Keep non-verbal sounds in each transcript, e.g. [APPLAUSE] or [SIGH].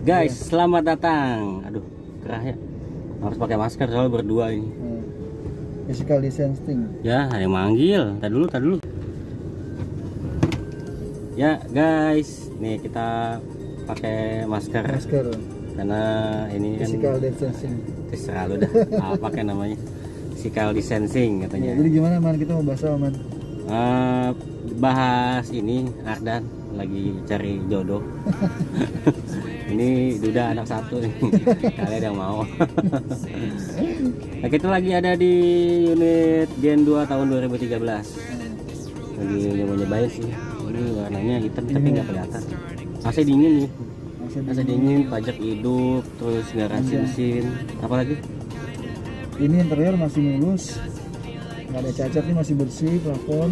Guys, selamat datang. Aduh, kerah ya. Harus pakai masker soalnya berdua ini. Hmm. Physical distancing. Ya, ada yang manggil. Tadi dulu, tadi dulu. Ya, guys, nih kita pakai masker Masker. karena ini kan Physical distancing. terserah lu dah. [LAUGHS] Apa kan namanya? Physical distancing Ya, katanya. jadi gimana man kita mau bahas apa man? Eh, bahas ini Ardan lagi cari jodoh. [LAUGHS] ini Duda anak satu nih. [LAUGHS] Kalian yang mau. nah, kita lagi ada di unit Gen 2 tahun 2013. Lagi nyoba-nyobain sih. Ini warnanya hitam tapi nggak kelihatan. Masih dingin nih. Masih Masih dingin, pajak hidup, terus garansi mesin. Apalagi? Ini interior masih mulus. Nggak ada cacat nih masih bersih, plafon,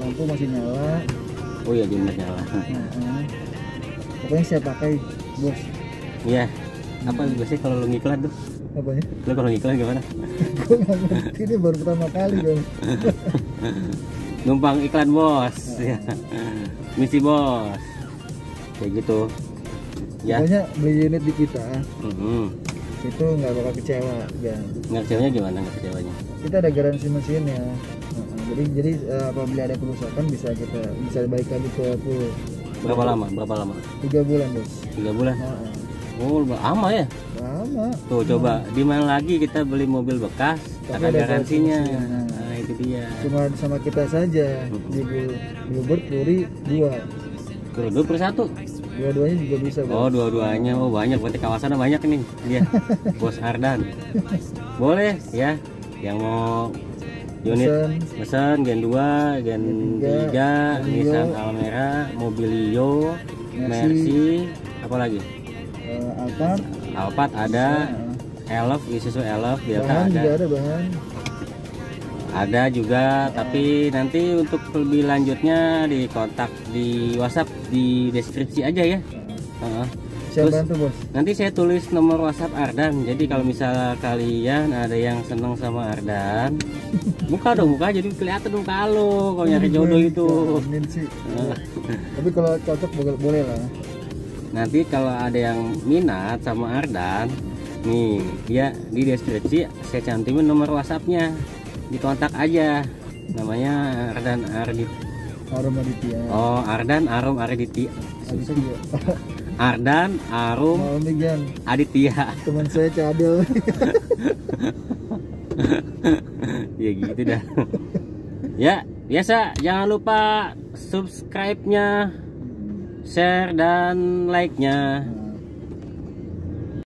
lampu masih nyala. Oh iya jumlah nyala. Nah, pokoknya saya pakai bos. Iya. Apa biasanya kalau lu ngiklan tuh? Apanya? Lu kalau ngiklan gimana? Gue nggak ngerti ini baru pertama kali kan. [LAUGHS] numpang iklan bos ya. misi bos kayak gitu ya Pokoknya beli unit di kita Mhm. Itu nggak bakal kecewa kan. nggak kecewanya gimana nggak kecewanya? Kita ada garansi mesinnya. Jadi jadi eh, apabila ada kerusakan bisa kita bisa balik lagi ke full. Berapa lama? Berapa lama? Tiga bulan bos. tiga bulan? Nah, oh lama ya? Lama. tuh coba. Di mana lagi kita beli mobil bekas Tapi ada garansinya? nah itu dia. Cuma sama kita saja. Di Bluebird Puri dua. Kerudung per satu Dua-duanya juga bisa bos. oh dua-duanya oh banyak berarti kawasannya banyak nih dia bos Ardan boleh ya yang mau unit Pesan Gen 2, Gen Gen 3, tiga, Vario. Nissan Almera, Mobilio, Mercy. Apa lagi? eh, Alphard. Alphard ada, Elf, Isuzu Elf, Delta bahan ada. juga ada bahan. Ada juga, tapi nanti untuk lebih lanjutnya di kontak di WhatsApp di deskripsi aja ya. Terus- bantu bos. Nanti saya tulis nomor WhatsApp Ardan. Jadi kalau misal kalian ada yang seneng sama Ardan, [LAUGHS] buka dong buka jadi kelihatan dong kalau kalau nyari jodoh itu. Nah. Tapi kalau cocok boleh, boleh lah. Nanti kalau ada yang minat sama Ardan, nih dia di deskripsi saya cantumin nomor WhatsAppnya, dikontak aja. Namanya Ardan Ardit. Harum Aditya. Oh Ardan Arum Arditi. Aditya. [LAUGHS] Ardan Arum Megan, Aditya. teman saya cadel. [LAUGHS] ya gitu dah. ya biasa jangan lupa subscribe-nya, share dan like-nya. Nah,